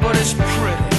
but it's pretty.